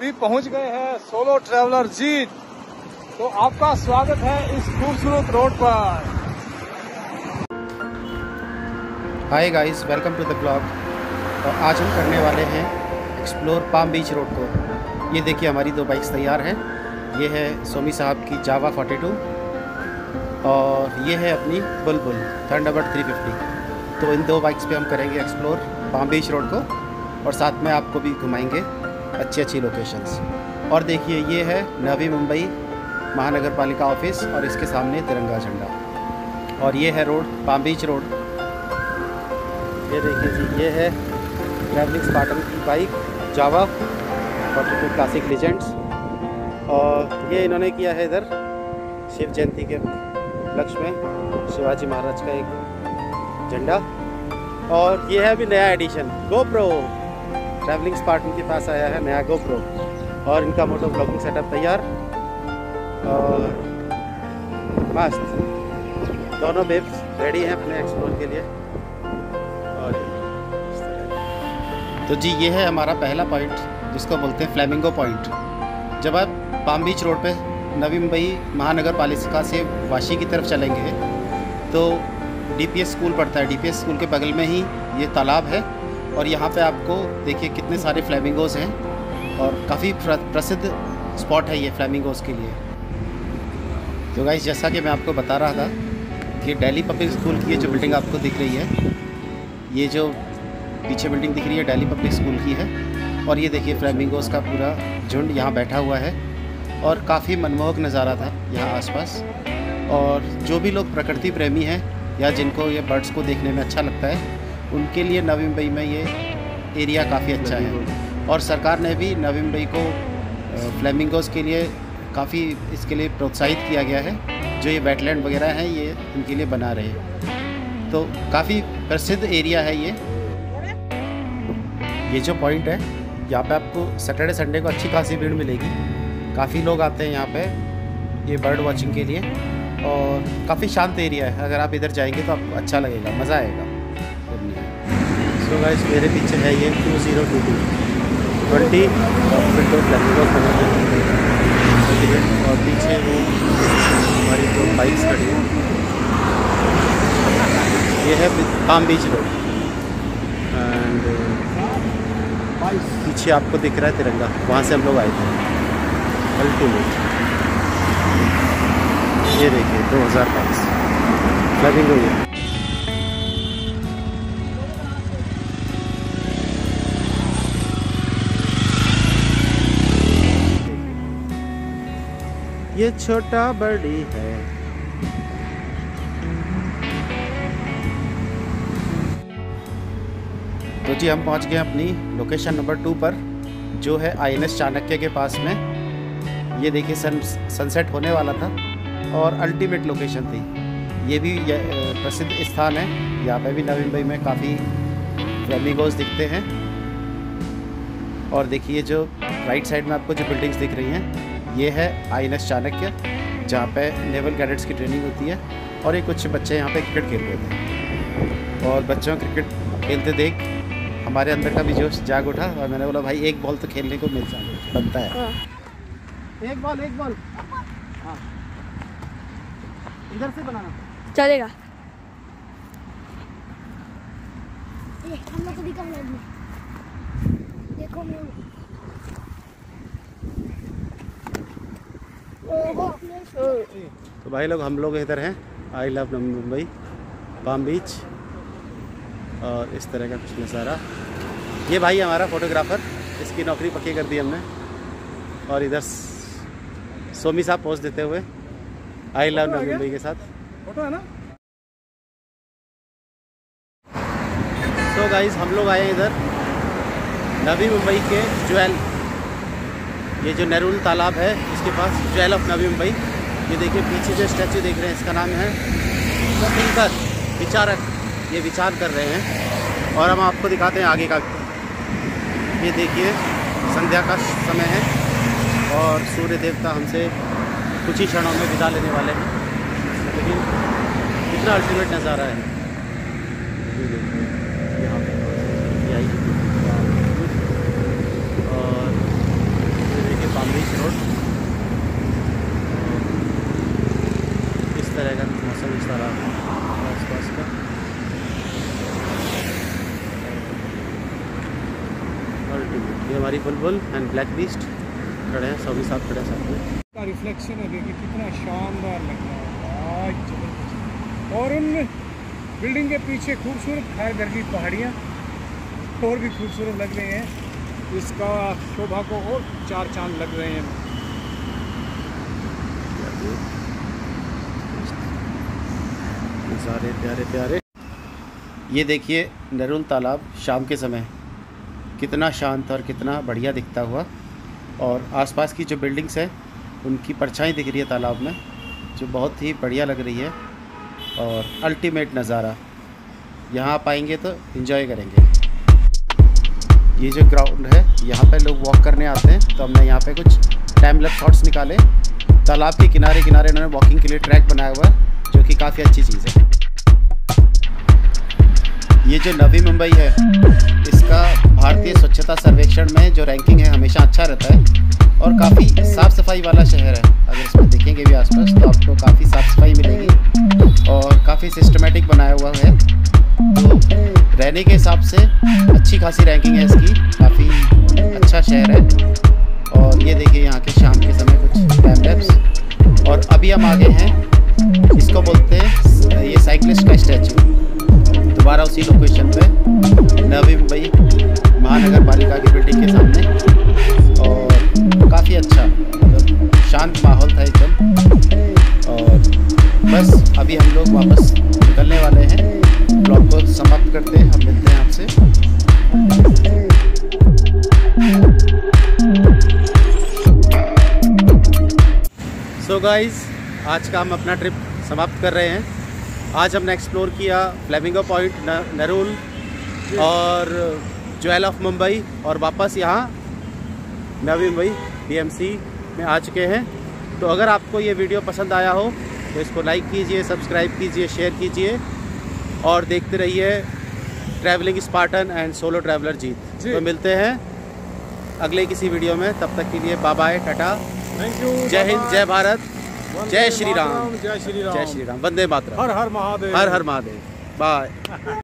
अभी पहुँच गए हैं सोलो ट्रैवलर जीत। तो आपका स्वागत है इस खूबसूरत रोड पर। Hi guys welcome to the blog और आज हम करने वाले हैं एक्सप्लोर पाम बीच रोड को। ये देखिए हमारी दो बाइक्स तैयार हैं। ये है सोमी साहब की जावा 42 और ये है अपनी बुलबुल थंडरबर्ड 350 तो इन दो बाइक्स पे हम करेंगे एक्सप्लोर पाम बीच रोड को और साथ में आपको भी घुमाएँगे। अच्छी अच्छी लोकेशंस और देखिए, ये है नवी मुंबई महानगर पालिका ऑफ़िस और इसके सामने तिरंगा झंडा। और ये है रोड, पाम बीच रोड। ये देखिए जी, ये है ट्रैवलिंग स्पार्टन की bike Jawa forty classic legends और ये इन्होंने किया है इधर शिव जयंती के उपलक्ष्य में, शिवाजी महाराज का एक झंडा। और ये है अभी नया एडिशन गोप्रो ट्रैवलिंग स्पार्टन के पास आया है, नया गोप्रो और इनका मोटो ब्लॉगिंग सेटअप तैयार और मस्त। दोनों बेब्स रेडी हैं अपने एक्सप्लोर के लिए। और तो जी, ये है हमारा पहला पॉइंट जिसको बोलते हैं फ्लैमिंगो पॉइंट जब आप पाम बीच रोड पे नवी मुंबई महानगर पालिका से वाशी की तरफ़ चलेंगे तो डीपीएस स्कूल पड़ता है। डीपीएस स्कूल के बगल में ही ये तालाब है। और यहाँ पे आपको देखिए कितने सारे फ्लैमिंगोज हैं और काफ़ी प्रसिद्ध स्पॉट है ये फ्लैमिंगोज के लिए। तो गाइस जैसा कि मैं आपको बता रहा था कि डेली पब्लिक स्कूल की ये जो बिल्डिंग आपको दिख रही है, ये जो पीछे बिल्डिंग दिख रही है डेली पब्लिक स्कूल की है और ये देखिए फ्लैमिंगोज का पूरा झुंड यहाँ बैठा हुआ है और काफ़ी मनमोहक नज़ारा था यहाँ आसपास। और जो भी लोग प्रकृति प्रेमी हैं या जिनको ये बर्ड्स को देखने में अच्छा लगता है उनके लिए नवी मुंबई में ये एरिया काफ़ी अच्छा है। और सरकार ने भी नवी मुंबई को फ्लेमिंगोज के लिए काफ़ी इसके लिए प्रोत्साहित किया गया है। जो ये वेटलैंड वगैरह हैं, ये उनके लिए बना रहे तो काफ़ी प्रसिद्ध एरिया है ये। ये जो पॉइंट है, यहाँ पे आपको सैटरडे संडे को अच्छी खासी भीड़ मिलेगी। काफ़ी लोग आते हैं यहाँ पे, ये बर्ड वॉचिंग के लिए। और काफ़ी शांत एरिया है। अगर आप इधर जाएँगे तो आपको अच्छा लगेगा, मज़ा आएगा। So गाइस मेरे पीछे है ये two zero two two twenty और पीछे वो हमारी दो बाइक्स खड़ी है। ये है पाम बीच रोड एंड पीछे आपको दिख रहा है तिरंगा। वहाँ से हम लोग आए थे। अल्टीमेट ये देखिए, दो हज़ार बाईस। लगेंगे हुई ये छोटा बड़ी है। तो जी, हम पहुँच गए अपनी लोकेशन नंबर टू पर, जो है आईएनएस चाणक्य के पास में। ये देखिए सन सनसेट होने वाला था और अल्टीमेट लोकेशन थी। ये भी प्रसिद्ध स्थान है। यहाँ पे भी नवी मुंबई में काफ़ी फ्लेमिगोज दिखते हैं। और देखिए जो राइट साइड में आपको जो बिल्डिंग्स दिख रही हैं ये है आई एन एस चाणक्य जहाँ पे नेवल कैडेट्स की ट्रेनिंग होती है और ये कुछ बच्चे यहाँ पे क्रिकेट खेल रहे थे और बच्चों क्रिकेट खेलते देख हमारे अंदर का भी जोश जाग उठा और मैंने बोला भाई एक बॉल तो खेलने को मिल जाए बनता है। हाँ। एक बॉल एक बॉल। हाँ। इधर से बनाना। चलेगा। हम लोग देखो मैं तो भाई लोग हम लोग इधर हैं। I love Mumbai Palm Beach और इस तरह का कुछ नज़ारा। ये भाई हमारा फोटोग्राफ़र इसकी नौकरी पक्की कर दी हमने। और इधर सोमी साहब पोस्ट देते हुए आई लव नवी मुंबई के साथ। फ़ोटो है ना? तो गाइज़ हम लोग आए इधर नवी मुंबई के ज्वेल। ये जो नेहरू तालाब है इसके पास ज्वेल ऑफ़ नवी मुंबई। ये देखिए, पीछे जो स्टैचू देख रहे हैं, इसका नाम है थिंकर विचारक। ये विचार कर रहे हैं। और हम आपको दिखाते हैं आगे का। ये देखिए, संध्या का समय है और सूर्य देवता हमसे कुछ ही क्षणों में विदा लेने वाले हैं। लेकिन कितना अल्टीमेट नज़ारा है यहाँ पर और हमारी बुलबुल एंड ब्लैक बीस्ट खड़े हैं सभी साथ खड़े हैं साथ में। का रिफ्लेक्शन है देखिए कितना शानदार लग रहा है। और उन बिल्डिंग के पीछे खूबसूरत खारगर की पहाड़ियाँ और भी खूबसूरत लग रही हैं। इसका शोभा को और चार चाँद लग रहे हैं। नज़ारे प्यारे प्यारे। ये देखिए नरुल तालाब शाम के समय कितना शांत और कितना बढ़िया दिखता हुआ। और आसपास की जो बिल्डिंग्स है, उनकी परछाई दिख रही है तालाब में, जो बहुत ही बढ़िया लग रही है। और अल्टीमेट नज़ारा। यहाँ आप आएँगे तो इन्जॉय करेंगे। ये जो ग्राउंड है, यहाँ पे लोग वॉक करने आते हैं तो हमने यहाँ पे कुछ टाइम लैप शॉट्स निकाले। तालाब के किनारे किनारे इन्होंने वॉकिंग के लिए ट्रैक बनाया हुआ है, जो कि काफ़ी अच्छी चीज़ है। ये जो नवी मुंबई है, इसका भारतीय स्वच्छता सर्वेक्षण में जो रैंकिंग है, हमेशा अच्छा रहता है और काफ़ी साफ़ सफ़ाई वाला शहर है। अगर इसमें देखेंगे भी आसपास तो आपको काफ़ी साफ़ सफ़ाई मिलेगी और काफ़ी सिस्टमेटिक बनाया हुआ है। तो रहने के हिसाब से अच्छी खासी रैंकिंग है इसकी, काफ़ी अच्छा शहर है। और ये देखिए यहाँ के शाम के समय कुछ टाइम और अभी हम आगे हैं, इसको बोलते हैं, ये साइकिलिस्ट का स्टैचू दोबारा उसी लोकेशन पे। नवी मुंबई महानगर पालिका की बिल्डिंग के सामने। और काफ़ी अच्छा मतलब शांत माहौल था एकदम। और बस अभी हम लोग वापस निकलने वाले हैं। ब्लॉग को समाप्त करते हैं हम मिलते हैं आपसे। सो गाइस आज का हम अपना ट्रिप समाप्त कर रहे हैं। आज हमने एक्सप्लोर किया फ्लेमिंगो पॉइंट नरूल और ज्वेल ऑफ़ मुंबई और वापस यहाँ नवी मुंबई बीएमसी में आ चुके हैं। तो अगर आपको ये वीडियो पसंद आया हो तो इसको लाइक कीजिए सब्सक्राइब कीजिए शेयर कीजिए और देखते रहिए travelling Spartan and solo traveller Jeet ji. तो मिलते हैं अगले किसी वीडियो में। तब तक के लिए bye bye tata. Thank you जय हिंद जय भारत। जय श्री राम। जय श्री राम जय श्री राम। वंदे मातरम। हर हर महादेव। हर हर महादेव। बाय